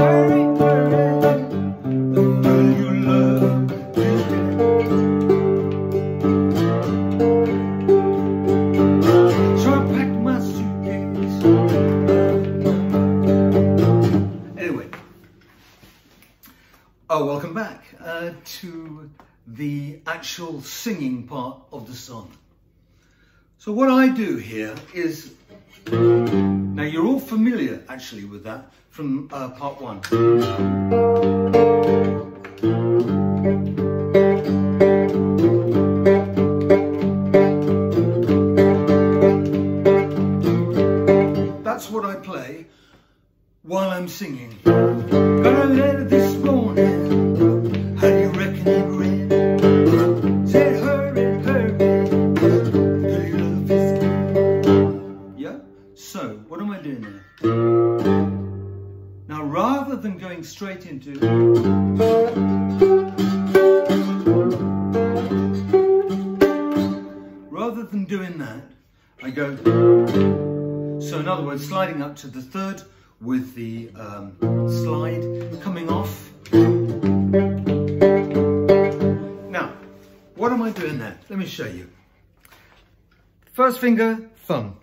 oh, welcome back uh, to the actual singing part of the song. So what I do here is, now you're all familiar actually with that from uh, part one. That's what I play while I'm singing. Going straight into rather than doing that, I go so in other words, sliding up to the third with the um, slide coming off. Now, what am I doing there? Let me show you. First finger, thumb.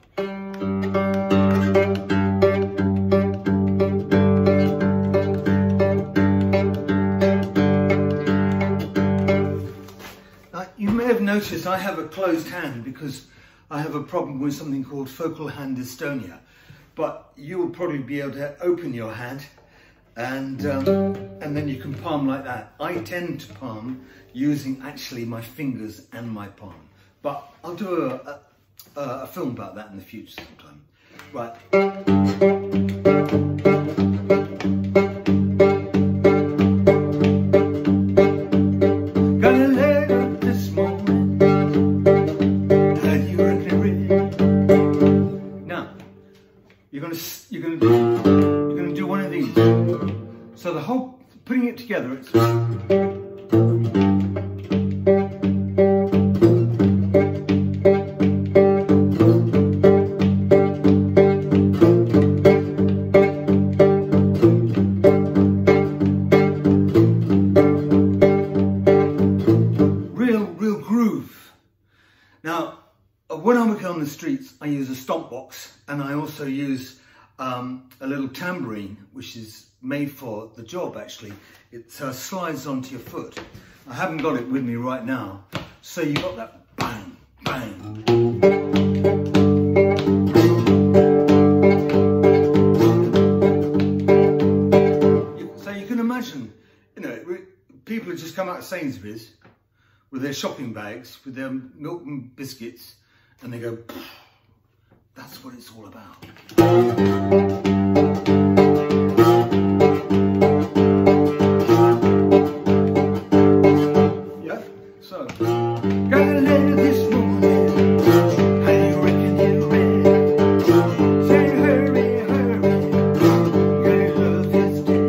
Noticed I have a closed hand because I have a problem with something called focal hand dystonia. But you will probably be able to open your hand and, um, and then you can palm like that. I tend to palm using actually my fingers and my palm. But I'll do a, a, a film about that in the future sometime. Right. Real real groove. Now, uh, when I'm working on the streets, I use a stomp box and I also use um, a little tambourine, which is made for the job actually. It uh, slides onto your foot. I haven't got it with me right now. So you've got that bang, bang. So you can imagine, you know, people who just come out of Sainsbury's with their shopping bags, with their milk and biscuits, and they go, that's what it's all about. You reckon it read? Say hurry, hurry up this way,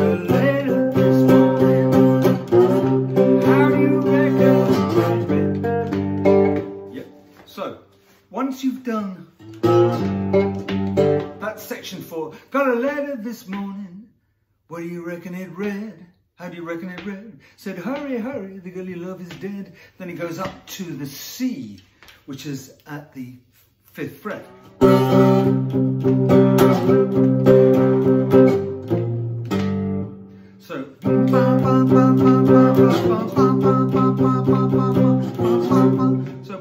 a letter this morning How do you reckon it read? Yeah. So, once you've done that section for, got a letter this morning, what do you reckon it read? How do you reckon it read? Said, hurry, hurry, the girl you love is dead. Then he goes up to the C, which is at the fifth fret. So, so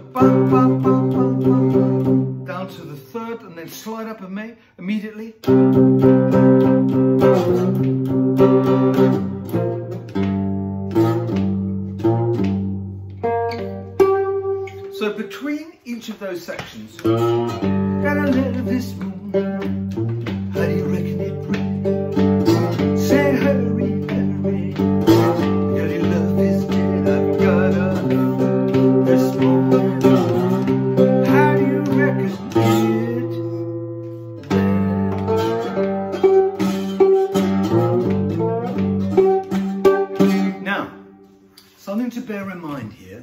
down to the third and then slide up immediately.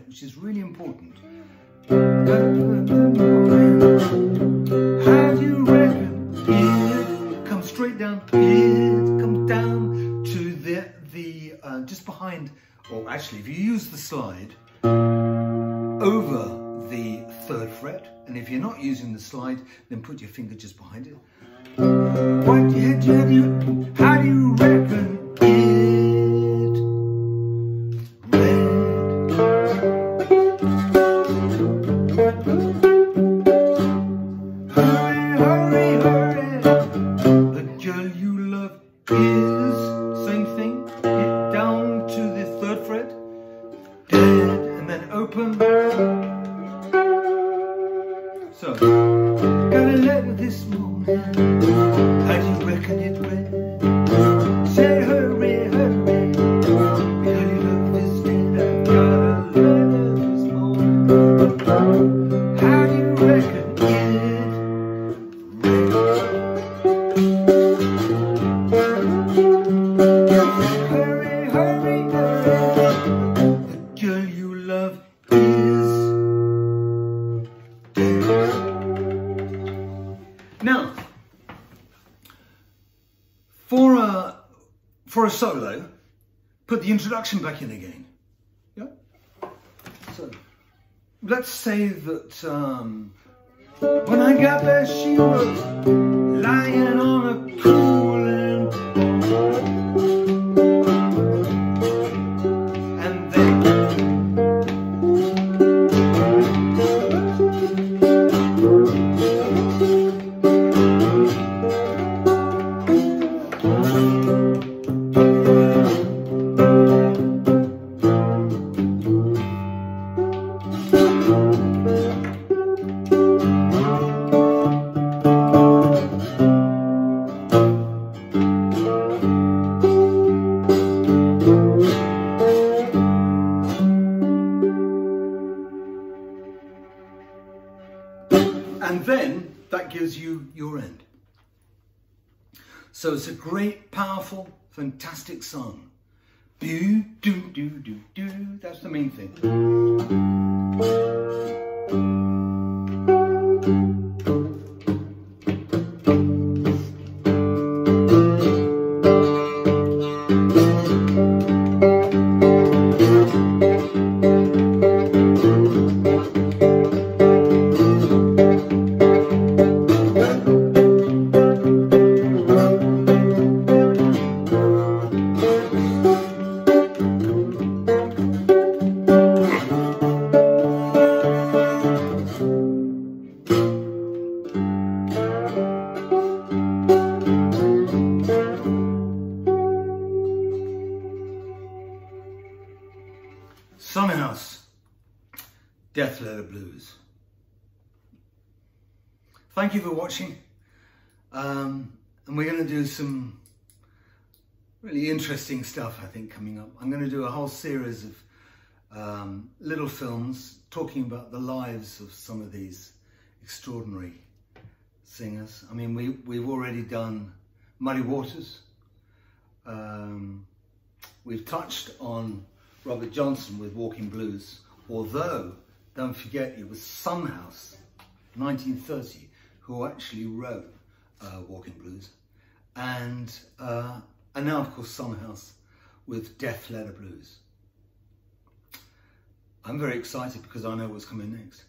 Which is really important. How do you reckon it straight down? It comes down to the the uh, just behind, or actually, if you use the slide over the third fret, and if you're not using the slide, then put your finger just behind it. What how do you reckon a solo, put the introduction back in again. Yeah. So, let's say that um, when I got there, she was lying on a So it's a great, powerful, fantastic song. Do, do, do, do, do. That's the main thing. Thank you for watching. Um, and we're going to do some really interesting stuff, I think, coming up. I'm going to do a whole series of um, little films talking about the lives of some of these extraordinary singers. I mean, we, we've already done Muddy Waters. Um, we've touched on Robert Johnson with Walking Blues, although, don't forget, it was Son House, 1930, who actually wrote uh, Walking Blues. And, uh, and now, of course, Son House with Death Letter Blues. I'm very excited because I know what's coming next.